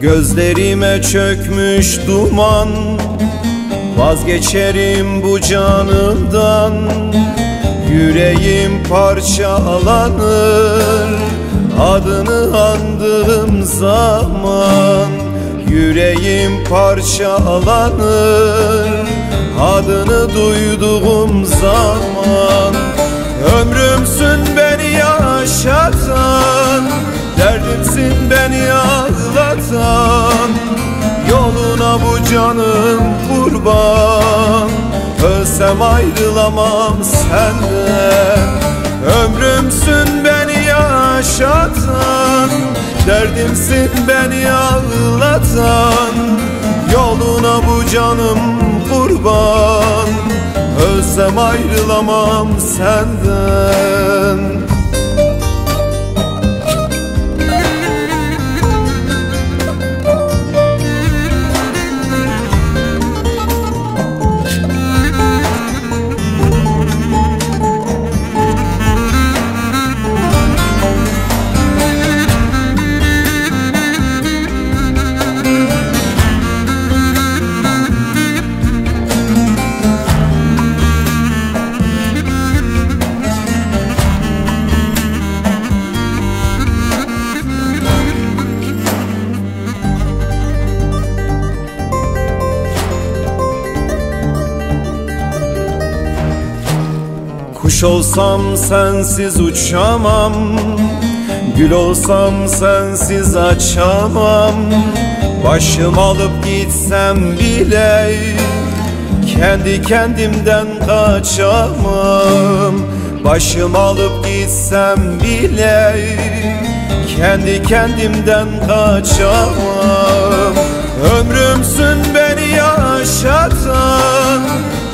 Gözlerime çökmüş duman Vazgeçerim bu canımdan. Yüreğim parçalanır Adını andığım zaman. Yüreğim parçalanır Adını duyduğum zaman. Ömrümsün beni yaşatan Derdimsin beni ağlatan Yoluna bu canım kurban. Ölsem ayrılamam senden. Ömrümsün beni yaşatan Derdimsin beni ağlatan. Yoluna bu canım kurban. Ölsem ayrılamam senden Kuş olsam sensiz uçamam. Gül olsam sensiz açamam. Başım alıp gitsem bile Kendi kendimden kaçamam. Başım alıp gitsem bile Kendi kendimden kaçamam. Ömrümsün beni yaşatan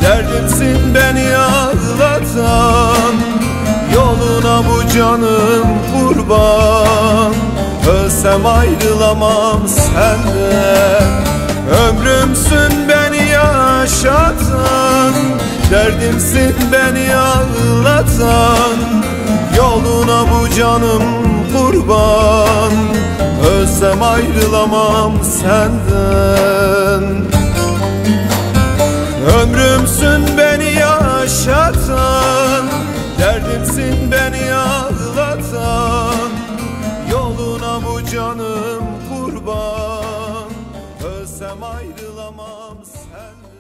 Derdimsin beni canım kurban. Ölsem ayrılamam senden. Ömrümsün beni yaşatan. Derdimsin beni ağlatan. Yoluna bu canım kurban. Ölsem ayrılamam senden. Ömrümsün beni yaşatan. Derdimsin beni ağlatan yaratan Yoluna bu canım kurban Ölsem ayrılamam sen.